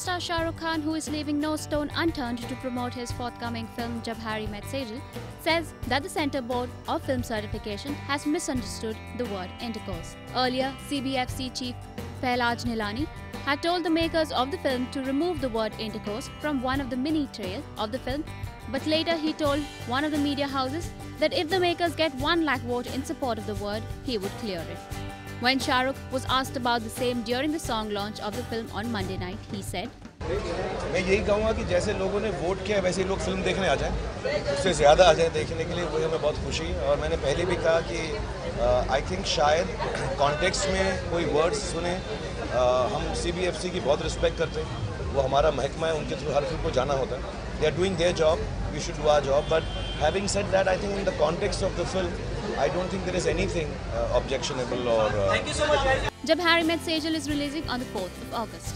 Shah Rukh Khan, who is leaving no stone unturned to promote his forthcoming film Jab Harry Met Sejal, says that the Centre Board of Film Certification has misunderstood the word intercourse. Earlier, CBFC chief Pahlaj Nihalani had told the makers of the film to remove the word intercourse from one of the mini trail of the film, but later he told one of the media houses that if the makers get 1 lakh vote in support of the word, he would clear it. When Shah Rukh was asked about the same during the song launch of the film on Monday night, he said, मैं यही कहूँगा कि जैसे लोगों ने vote किया वैसे ही लोग फ़िल्म देखने आ जाएँ। उससे ज़्यादा आ जाएँ देखने के लिए वही हमें बहुत खुशी है। और मैंने पहले भी कहा कि आई थिंक शायद कॉन्टेक्स्ट में कोई वर्ड्स सुने uh, हम सी की बहुत रिस्पेक्ट करते हैं। वो हमारा महकमा है उनके थ्रू हर फ़िल्म को जाना होता है। They are doing their job we should do our job but having said that I think in the context of the film I don't think there is anything uh, objectionable or. Uh, Thank you so much. Jab Harry Met Sejal is releasing on the 4th of August.